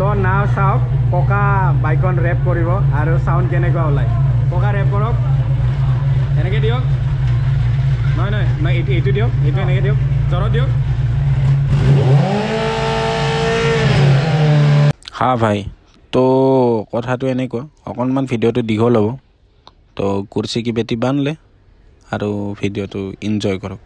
তো নাও চাওক ককা বাইকখন ৰেপ কৰিব আৰু চাউণ্ড কেনেকুৱা ওলায়। ককা ৰেপ কৰক। এনেকৈ দিয়ক। নহয় নহয় নহয় এইটো এইটো দিয়ক এইটো এনেকৈ দিয়ক জ্বৰত দিয়ক। হা ভাই তো কথাটো এনেকুৱা অকণমান ভিডিঅ'টো দীঘল হ'ব। তো কুৰ্চি কি বেটি বান্ধলে আৰু ভিডিঅ'টো ইনজয় কৰক।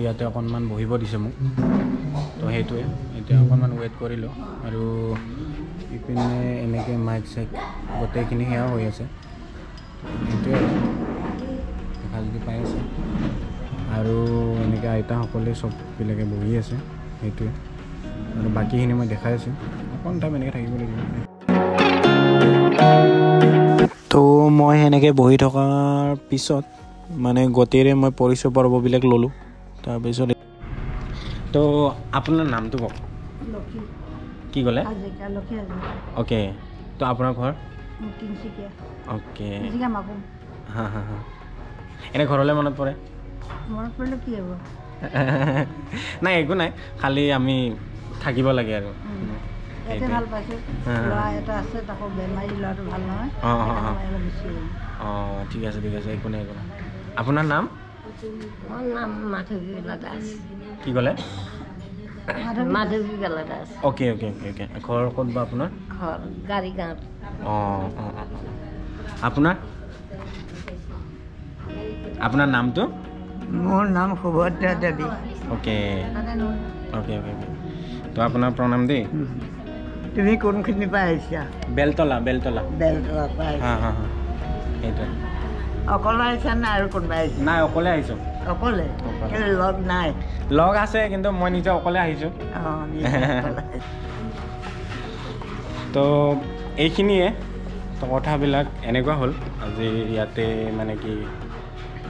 ইয়াতে অকণমান বহিব দিছে মোক। তো সেইটোৱে এতিয়া অকণমান ৱেইট কৰিলোঁ আৰু ইপিনে এনেকৈ মাইক চাইক গোটেইখিনি সেয়া হৈ আছে। সেইটোৱে দেখা যদি পাই আছে। আৰু এনেকৈ আইতাসকলে চববিলাকে বহি আছে সেইটোৱে। আৰু বাকীখিনি মই দেখাই আছোঁ। অকণ টাইম এনেকৈ থাকিব লাগিব। তো মই সেনেকৈ বহি থকাৰ পিছত মানে গতিৰে মই পৰিচয় পৰ্ববিলাক ল'লোঁ। তাৰপিছত তো আপোনাৰ নামটো কওক। কি ক'লে? অ'কে তো আপোনাৰ ঘৰ? অ'কে। তিনিচুকীয়া মাকুম হা হা হা। এনে ঘৰলৈ মনত পৰে? মনত পৰিলে কি হ'ব? নাই একো নাই। খালি আমি থাকিব লাগে আৰু। অঁ ঠিক আছে ঠিক আছে। একো নাই একো নাই। আপোনাৰ নাম? মোৰ নাম মাধৱী গেলা দাস কি ক'লে? মাধৱী গেলা Das. Okay okay okay okay ঘৰ ক'ত বা আপোনাৰ? ঘৰ গাড়ী গাঁৱত। অঁ অঁ অঁ আপোনাৰ? আপোনাৰ নামটো? মোৰ নাম Subhadra Devi. Okay okay okay okay তো আপোনাৰ প্ৰণাম দেই। তুমি কোনখিনিৰ পৰা আহিছা? বেলতলা বেলতলা। বেলতলাৰ পৰা হা হা হা। সেইটোৱে। অকলে আহিছা নে আৰু কোনোবা আহিছে? নাই অকলে আহিছোঁ। অকলে? অকলে। কেলে লগ নাই? লগ আছে কিন্তু মই নিজে অকলে আহিছোঁ। তো এইখিনিয়ে। তো কথাবিলাক এনেকুৱা হ'ল। আজি ইয়াতে মানে কি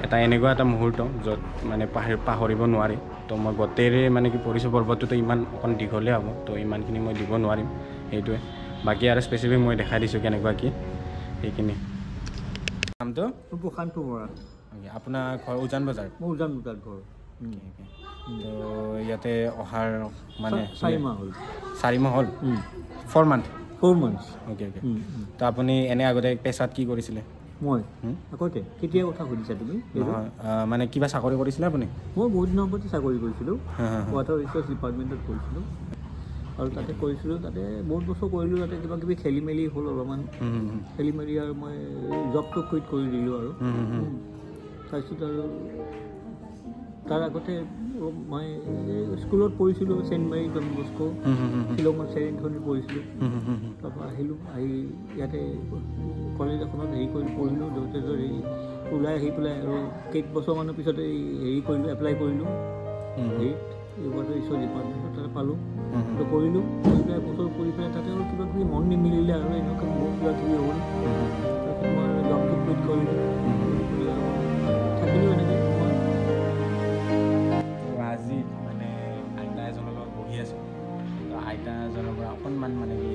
এটা এনেকুৱা এটা মুহূৰ্ত য'ত মানে পাহৰি পাহৰিব নোৱাৰি। তো মই গোটেইৰে মানে কি পৰিচয় পৰ্বটোতো ইমান অকণ দীঘলীয়া হ'ব। তো ইমানখিনি মই দিব নোৱাৰিম। সেইটোৱে। বাকী আৰু স্পেচিফিক মই দেখাই দিছোঁ কেনেকুৱা কি। সেইখিনি। নামটো? প্ৰশান্ত বৰা আপোনাৰ ঘৰ উজান বজাৰ? মোৰ উজান দুটাৰ ঘৰ। তো ইয়াতে অহাৰ মানে চাৰি মাহ হ'ল। চাৰি মাহ হ'ল? Four month four months okay okay তো আপুনি এনে আগতে পেছাত কি কৰিছিলে? মই? আগতে? কেতিয়া কথা সুধিছা তুমি? মানে কিবা চাকৰি কৰিছিলে আপুনি? মই বহুত দিনৰ আগতে চাকৰি কৰিছিলোঁ। ৱাটাৰ ৰিচৰ্চ ডিপাৰ্টমেণ্টত কৰিছিলোঁ। আৰু তাতে কৰিছিলোঁ তাতে বহুত বছৰ কৰিলোঁ তাতে কিবা কিবি খেলি মেলি হ'ল অলপমান। খেলি মেলি আৰু মই জবটো কুইট কৰি দিলোঁ আৰু। তাৰপিছত আৰু তাৰ আগতে মই স্কুলত পঢ়িছিলোঁ চেণ্ট মেৰী ডন বস্কো। শ্বিলঙত চেৰ এণ্ঠনি পঢ়িছিলোঁ। তাৰপৰা আহিলোঁ আহি ইয়াতে কলেজ এখনত হেৰি কৰি পঢ়িলোঁ য'তে য'ত হেৰি ওলাই আহি পেলাই আৰু কেইবছৰমানৰ পিছত হেৰি কৰিলোঁ এপ্লাই কৰিলোঁ। হেৰিত ৱাটাৰ ৰিচৰ্চ ডিপাৰ্টমেণ্টত তাতে পালোঁ। তো কৰিলোঁ। কৰি পেলাই এবছৰ কৰি পেলাই তাতে আৰু কিবা কিবি মন নিমিলিলে আৰু এনেকুৱা বহুত কিবা কিবি হ'ল। তাৰপিছত মই জবটো কুইট কৰিলোঁ থাকিলোঁ এনেকৈ মই তো আজি মানে আইতা এজনৰ লগত বহি আছোঁ। তো আইতা এজনৰ পৰা অকণমান মানে কি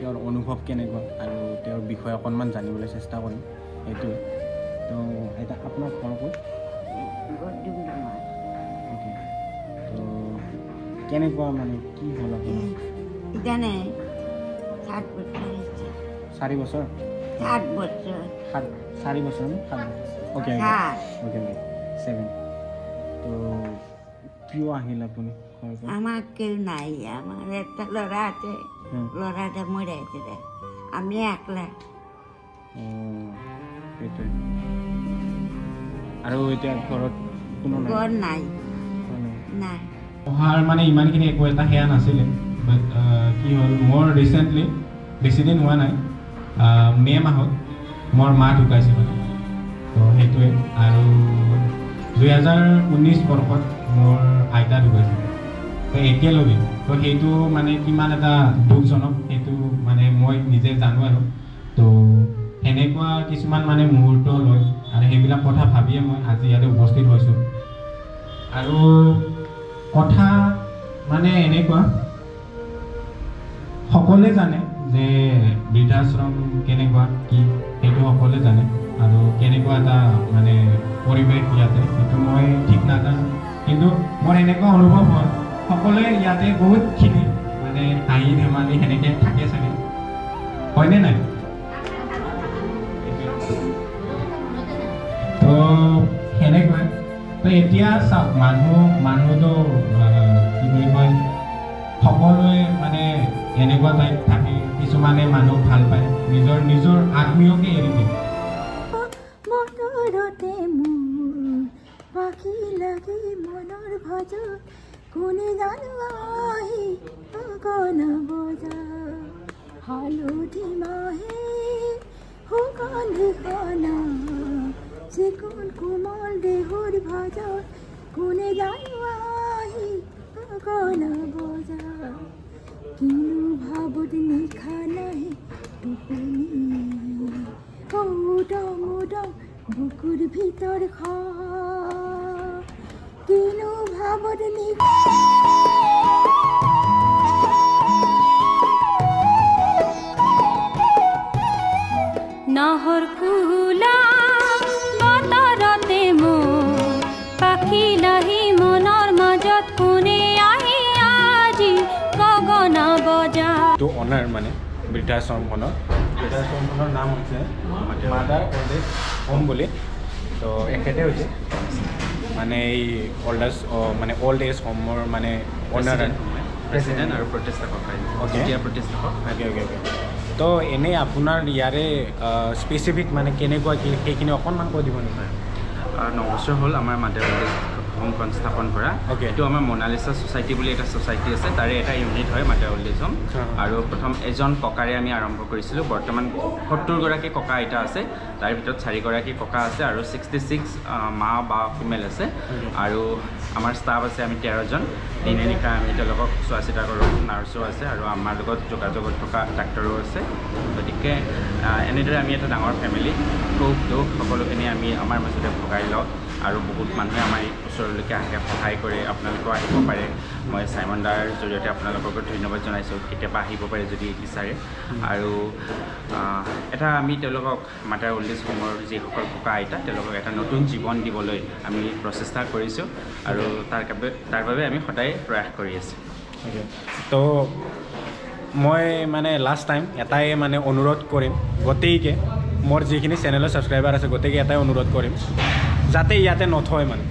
তেওঁৰ অনুভৱ কেনেকুৱা আৰু তেওঁৰ বিষয়ে অকণমান জানিবলৈ চেষ্টা কৰিম। সেইটোৱে। তো আইতা আপোনাৰ ঘৰ ক'ত কেনেকুৱা মানে কি হ'ল আপোনাৰ? ষাট বছৰ হয়েছে চাৰি বছৰ? সাত চাৰি বছৰ ন? সাত বছৰ। অ'কে অ'কে অ'কে ছেভেন তো কিয় আহিল আপুনি আমার কেউ নাই আমার একটা লড়া আছে হুম। লড়াটা মরে আছে। রে আমি একলা। সেইটোৱে। আৰু এতিয়া ঘৰত কোনো ঘৰ নাই। নাই। পঢ়াৰ মানে ইমানখিনি একো এটা সেয়া নাছিলে। বাট কি হ'ল মোৰ ৰিচেণ্টলি বেছিদিন হোৱা নাই। মে' মাহত মোৰ মা ঢুকাইছে মানে। তো সেইটোৱে। আৰু দুহেজাৰ ঊনৈছ বৰ্ষত মোৰ আইতা ঢুকাইছে। তো একেলগে। তো সেইটো মানে কিমান এটা দুখজনক। সেইটো মানে মই নিজে জানো আৰু। তো সেনেকুৱা কিছুমান মানে মুহূৰ্ত লৈ আৰু সেইবিলাক কথা ভাবিয়ে মই আজি ইয়াতে উপস্থিত হৈছোঁ। আৰু কথা মানে এনেকুৱা। সকলোৱে জানে যে বৃদ্ধাশ্ৰম কেনেকুৱা কি সেইটো সকলোৱে জানে আৰু কেনেকুৱা এটা মানে পৰিৱেশ ইয়াতে সেইটো মই ঠিক নাজানো। কিন্তু মোৰ এনেকুৱা অনুভৱ হয় সকলোৱে ইয়াতে বহুতখিনি মানে হাঁহি ধেমালি সেনেকৈ থাকে চাগে। হয়নে নাই? তো এতিয়া চাওক মানুহ মানুহতো আহ, কি বুলি কয় সকলোৱে মানে এনেকুৱা টাইপ থাকে কিছুমানে মানুহ ভাল পায় নিজৰ নিজৰ আত্মীয়কে এৰি দিয়ে। হালধি মাহে শুকান ঘনা চিকন কোমল দেহর ভজন কোনে জানি কোন বোঝা? কিনু ভাবত নিখা নাহি টুকুনি উডম উডম বুকুর ভিতর খ। কিনু ভাবত নিখা নাহর টো অনাৰ মানে বৃদ্ধাশ্ৰমখনৰ। বৃদ্ধাশ্ৰমখনৰ নাম হৈছে মাদাৰ অল্ড এজ হোম বুলি। তো এখেতে হৈছে মানে এই অল্ড এজ মানে অল্ড এজ হোমৰ মানে অনাৰ প্ৰেচিডেণ্ট আৰু প্ৰতিষ্ঠাপক অ'কে অ'কে অ'কে তো এনেই আপোনাৰ ইয়াৰে স্পেচিফিক মানে কেনেকুৱা কি সেইখিনি অকণমান কৈ দিব নেকি? ন বছৰ হ'ল আমাৰ মাদাৰ হোমখন স্থাপন কৰা. এইটো আমাৰ মনালিচা ছ'চাইটি বুলি এটা ছ'চাইটি আছে তাৰে এটা ইউনিট হয় মাদাৰ অল্ড এজ হোম হা। আৰু প্ৰথম এজন ককাৰে আমি আৰম্ভ কৰিছিলোঁ। বৰ্তমান সত্তৰগৰাকী ককা আইতা আছে তাৰ ভিতৰত চাৰিগৰাকী ককা আছে আৰু ছিক্সটি ছিক্স মা বা ফিমেল আছে। আৰু আমাৰ ষ্টাফ আছে আমি তেৰজন। দিনে নিশা আমি তেওঁলোকক চোৱা চিতা কৰোঁ নাৰ্ছো আছে আৰু আমাৰ লগত যোগাযোগত থকা ডাক্তৰো আছে। গতিকে এনেদৰে আমি এটা ডাঙৰ ফেমিলি সুখ দুখ সকলোখিনি আমি আমাৰ মাজতে ভগাই লওঁ। আৰু বহুত মানুহে আমাৰ ওচৰলৈকে আহে সহায় কৰে আপোনালোকেও আহিব পাৰে। মই চাইমন দাৰ জৰিয়তে আপোনালোককো ধন্যবাদ জনাইছোঁ কেতিয়াবা আহিব পাৰে যদি বিচাৰে। আৰু এটা আমি তেওঁলোকক মাতাৰ অল্ড এজ হোমৰ যিসকল ককা আইতা তেওঁলোকক এটা নতুন জীৱন দিবলৈ আমি প্ৰচেষ্টা কৰিছোঁ আৰু তাৰ বাবে তাৰ বাবে আমি সদায় প্ৰয়াস কৰি আছোঁ। তো মই মানে লাষ্ট টাইম এটাই মানে অনুৰোধ কৰিম গোটেইকে মোৰ যিখিনি চেনেলৰ ছাবস্ক্ৰাইবাৰ আছে গোটেইকে এটাই অনুৰোধ কৰিম। যাতে ইয়াতে নথয় মানে।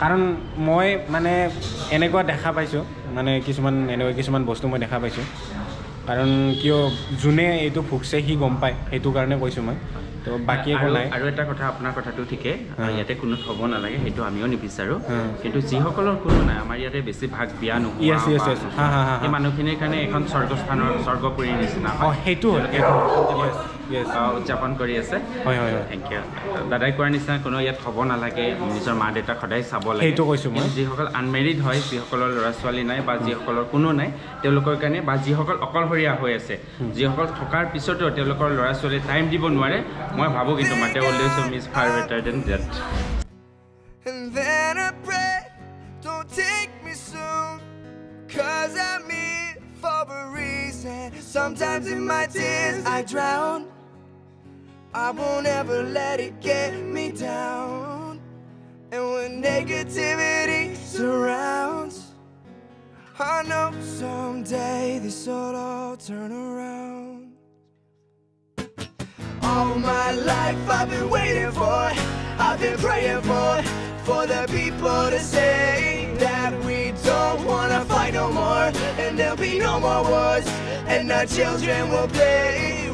কাৰণ মই মানে এনেকুৱা দেখা পাইছোঁ মানে কিছুমান এনেকুৱা কিছুমান বস্তু মই দেখা পাইছোঁ। কাৰণ কিয় যোনে এইটো ভুগছে সি গম পায় সেইটো কাৰণে কৈছোঁ মই। তো বাকী একো নাই। আৰু এটা কথা আপোনাৰ কথাটো ঠিকে। ইয়াতে কোনো থ'ব নালাগে সেইটো আমিও নিবিচাৰোঁ। কিন্তু যিসকলৰ কোনো নাই আমাৰ ইয়াতে বেছিভাগ বিয়া নোহোৱা। সেই মানুহখিনিৰ কাৰণে এখন স্বৰ্গস্থানৰ স্বৰ্গপুৰীৰ নিচিনা সেইটো উদযাপন কৰি আছে হয় হয় থেংক ইউ দাদাই কোৱাৰ নিচিনা কোনো ইয়াত হ'ব নালাগে নিজৰ মা দেউতাক সদায় চাব লাগে সেইটো কৈছোঁ মই। যিসকল আনমেৰিড হয় যিসকলৰ ল'ৰা ছোৱালী নাই বা যিসকলৰ কোনো নাই তেওঁলোকৰ কাৰণে বা যিসকল অকলশৰীয়া হৈ আছে যিসকল থকাৰ পিছতো তেওঁলোকৰ ল'ৰা ছোৱালী টাইম দিব নোৱাৰে মই ভাবোঁ কিন্তু মাতে always home is far better than that And then I pray, don't take me soon. Cause I'm here for a reason. Sometimes in my tears I drown. I won't ever let it get me down. And when negativity surrounds, I know someday this will all turn around. All my life I've been waiting for, I've been praying for, for the people to say that we don't wanna fight no more, and there'll be no more wars, and our children will play